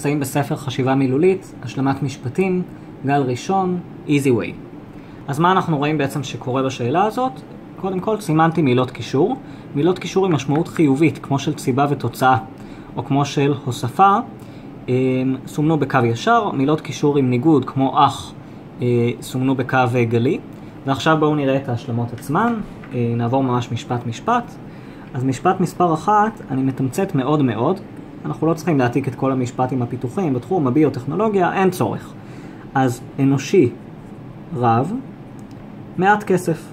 נמצאים בספר חשיבה מילולית, השלמת משפטים, גל ראשון, easy way. אז מה אנחנו רואים בעצם שקורה בשאלה הזאת? קודם כל סימנתי מילות קישור. מילות קישור עם משמעות חיובית, כמו של סיבה ותוצאה, או כמו של הוספה, אה, סומנו בקו ישר, מילות קישור עם ניגוד, כמו אח, אה, סומנו בקו גלי. ועכשיו בואו נראה את ההשלמות עצמן, נעבור ממש משפט משפט. אז משפט מספר אחת, אני מתמצת מאוד מאוד, אנחנו לא צריכים להעתיק את כל המשפט עם הפיתוחים בתחום הביוטכנולוגיה, אין צורך. אז אנושי רב, מעט כסף.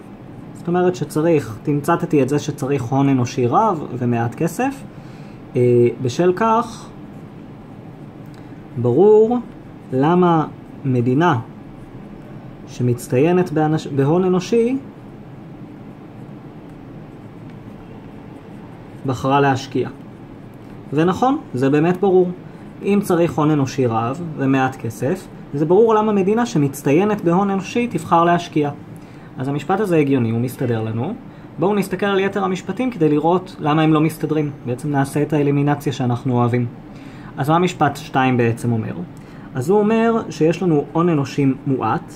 זאת אומרת שצריך, תמצתתי את זה שצריך הון אנושי רב ומעט כסף. אה, בשל כך, ברור למה מדינה שמצטיינת באנש... בהון אנושי בחרה להשקיע. ונכון, זה באמת ברור. אם צריך הון אנושי רב ומעט כסף, זה ברור למה מדינה שמצטיינת בהון אנושי תבחר להשקיע. אז המשפט הזה הגיוני, הוא מסתדר לנו. בואו נסתכל על יתר המשפטים כדי לראות למה הם לא מסתדרים. בעצם נעשה את האלימינציה שאנחנו אוהבים. אז מה משפט 2 בעצם אומר? אז הוא אומר שיש לנו הון אנושי מועט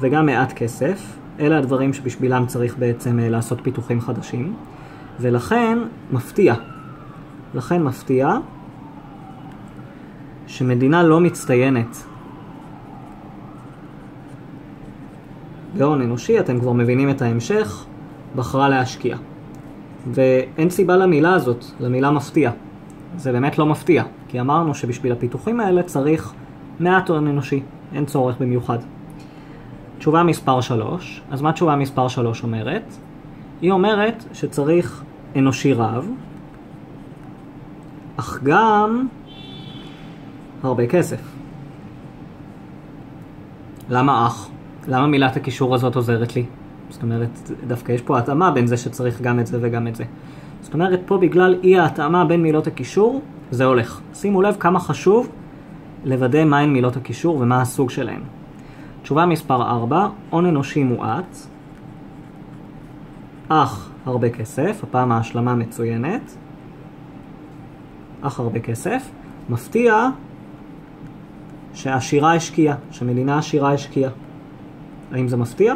וגם מעט כסף. אלה הדברים שבשבילם צריך בעצם אה, לעשות פיתוחים חדשים. ולכן מפתיע, לכן מפתיע שמדינה לא מצטיינת בהון אנושי, אתם כבר מבינים את ההמשך, בחרה להשקיע. ואין סיבה למילה הזאת, למילה מפתיע. זה באמת לא מפתיע, כי אמרנו שבשביל הפיתוחים האלה צריך מעט הון אנושי, אין צורך במיוחד. תשובה מספר 3, אז מה תשובה מספר 3 אומרת? היא אומרת שצריך אנושי רב, אך גם הרבה כסף. למה אך? למה מילת הקישור הזאת עוזרת לי? זאת אומרת, דווקא יש פה התאמה בין זה שצריך גם את זה וגם את זה. זאת אומרת, פה בגלל אי ההתאמה בין מילות הקישור, זה הולך. שימו לב כמה חשוב לוודא מהן מילות הקישור ומה הסוג שלהן. תשובה מספר 4, הון אנושי מועט, אך הרבה כסף, הפעם ההשלמה מצוינת, אך הרבה כסף. מפתיע שעשירה השקיעה, שמדינה עשירה השקיעה. האם זה מפתיע?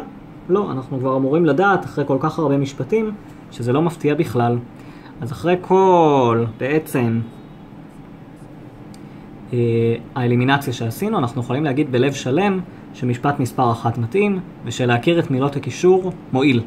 לא, אנחנו כבר אמורים לדעת אחרי כל כך הרבה משפטים שזה לא מפתיע בכלל. אז אחרי כל, בעצם, אה, האלימינציה שעשינו, אנחנו יכולים להגיד בלב שלם שמשפט מספר אחת מתאים, ושלהכיר את מילות הקישור מועיל.